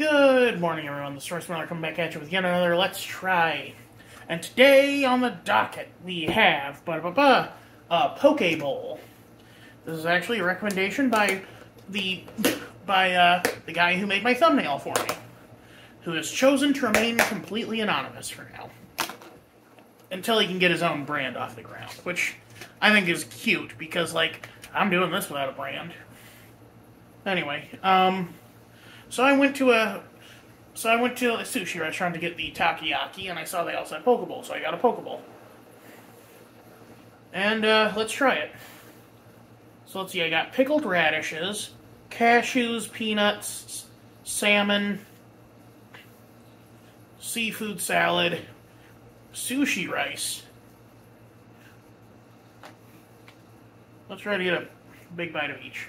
Good morning, everyone. The Source Miller coming back at you with yet another Let's Try. And today on the docket, we have ba ba ba a Poke Bowl. This is actually a recommendation by the by uh, the guy who made my thumbnail for me, who has chosen to remain completely anonymous for now, until he can get his own brand off the ground, which I think is cute because like I'm doing this without a brand. Anyway, um. So I went to a so I went to a sushi restaurant to get the takoyaki, and I saw they also had poke bowl, so I got a poke bowl. And uh, let's try it. So let's see, I got pickled radishes, cashews, peanuts, salmon, seafood salad, sushi rice. Let's try to get a big bite of each.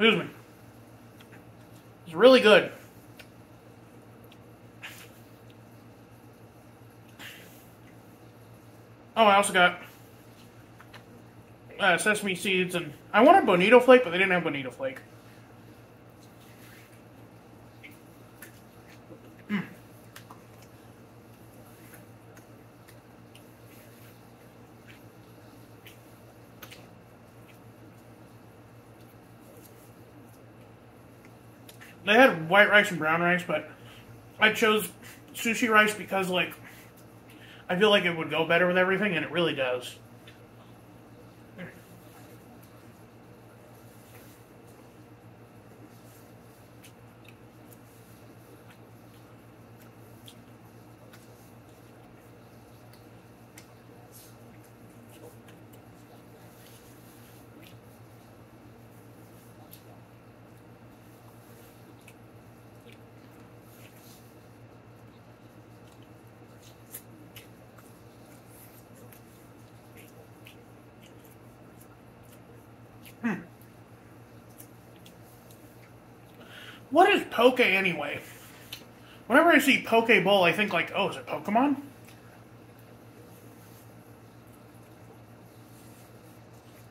Excuse me. It's really good. Oh, I also got uh, sesame seeds, and I wanted bonito flake, but they didn't have bonito flake. They had white rice and brown rice, but I chose sushi rice because, like, I feel like it would go better with everything, and it really does. What is Poke anyway? Whenever I see Poke Bowl, I think like, oh, is it Pokemon?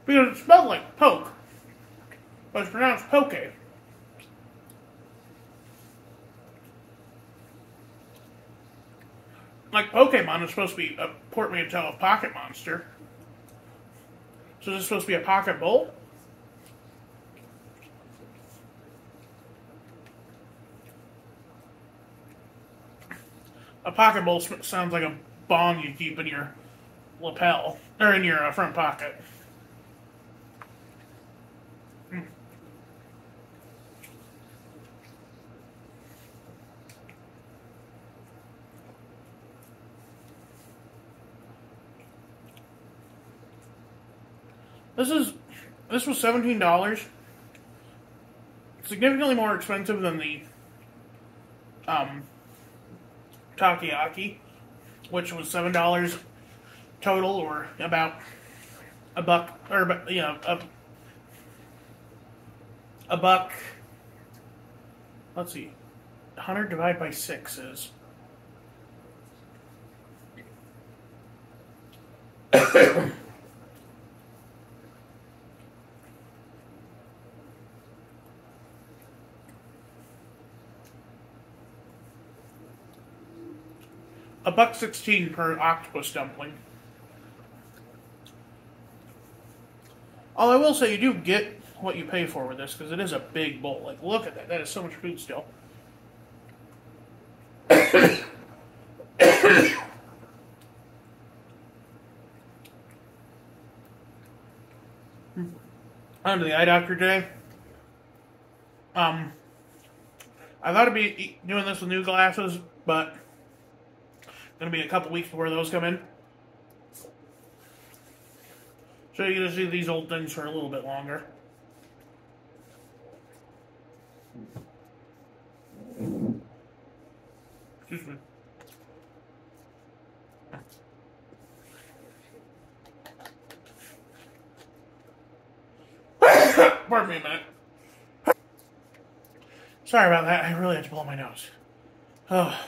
Because it spelled like poke, but it's pronounced poke. Like Pokemon is supposed to be a portmanteau of Pocket Monster. So is this supposed to be a pocket bowl? A pocket bowl sounds like a bong you keep in your lapel or in your uh, front pocket. Mm. This is this was seventeen dollars. Significantly more expensive than the um, takoyaki, which was seven dollars total, or about a buck, or you know, a, a buck. Let's see, hundred divided by six is. a buck sixteen per octopus dumpling. All I will say, you do get what you pay for with this because it is a big bowl. Like, look at that. That is so much food still. On to the eye doctor today. Um, I thought I'd be doing this with new glasses, but Going to be a couple weeks before those come in. So you're going to see these old things for a little bit longer. Excuse me. Pardon me a minute. Sorry about that. I really had to blow my nose. Oh.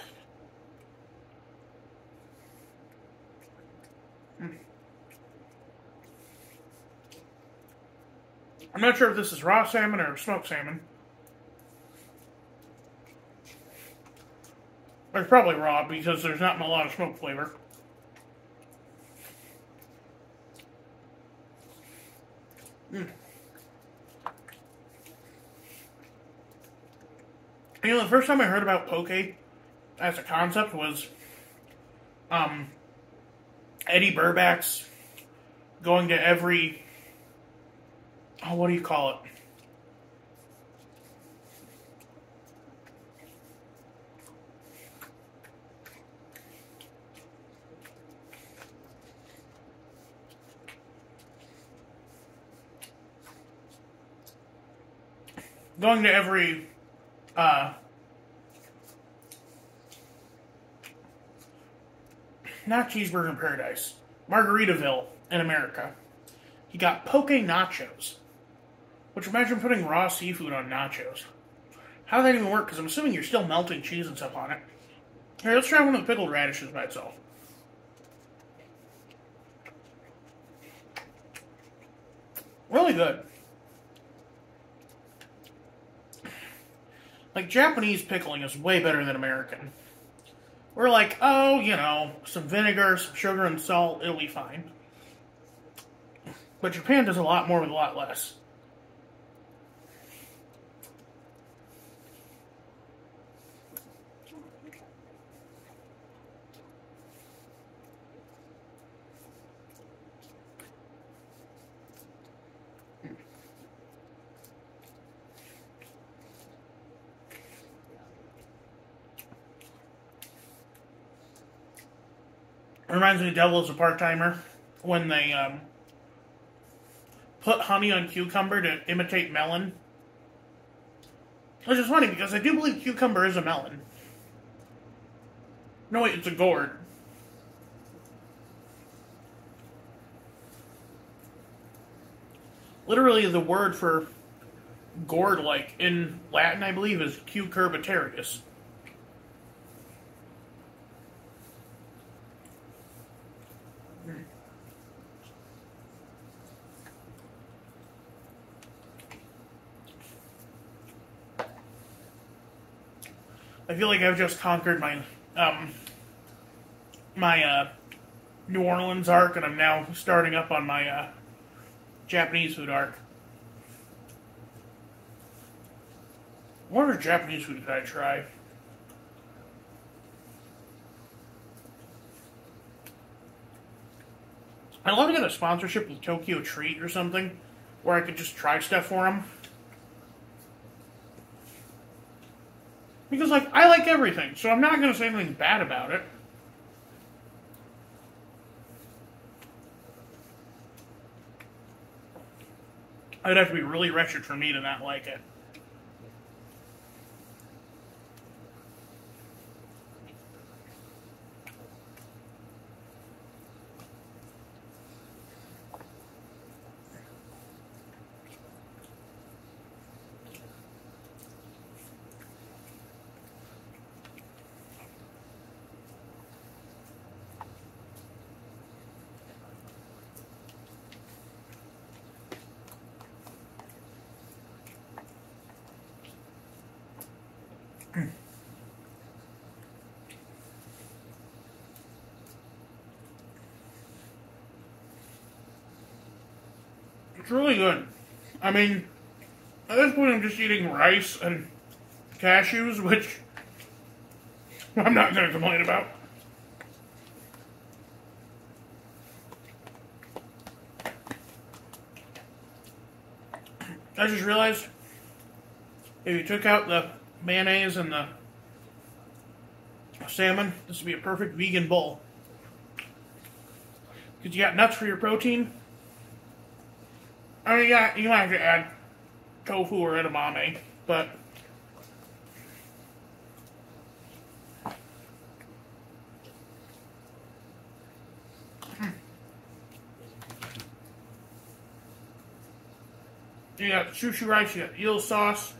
I'm not sure if this is raw salmon or smoked salmon. It's probably raw because there's not a lot of smoke flavor. Mm. You know, the first time I heard about poke as a concept was um, Eddie Burback's going to every oh, what do you call it? Going to every uh, not cheeseburger in paradise, Margaritaville in America. He got poke nachos. Which imagine putting raw seafood on nachos. How does that even work? Because I'm assuming you're still melting cheese and stuff on it. Here, let's try one of the pickled radishes by itself. Really good. Like, Japanese pickling is way better than American. We're like, oh, you know, some vinegar, some sugar, and salt, it'll be fine. But Japan does a lot more with a lot less. Reminds me of Devil's a Part Timer when they um, put honey on cucumber to imitate melon. Which is funny because I do believe cucumber is a melon. No, wait, it's a gourd. Literally, the word for gourd like in Latin, I believe, is cucurbitarius. I feel like I've just conquered my um, my uh, New Orleans arc, and I'm now starting up on my uh, Japanese food arc. What other Japanese food did I try? I'd love to get a sponsorship with Tokyo Treat or something, where I could just try stuff for them. Because, like, I like everything, so I'm not going to say anything bad about it. I'd have to be really wretched for me to not like it. It's really good. I mean, at this point, I'm just eating rice and cashews, which I'm not going to complain about. I just realized if you took out the mayonnaise and the salmon, this would be a perfect vegan bowl. Because you got nuts for your protein, I mean, yeah, you might have to add tofu or edamame, but hmm. You got sushi rice, you got eel sauce,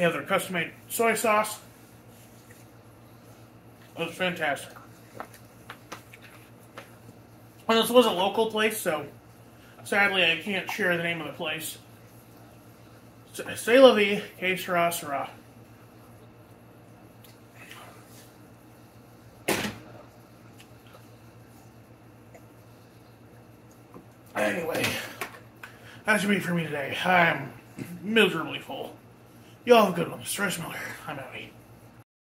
They have their custom made soy sauce. It was fantastic. This was a local place, so sadly I can't share the name of the place. C'est la vie, que sera, sera. Anyway, that should be for me today. I'm miserably full. Y'all have a good one. Stress Miller. I'm out.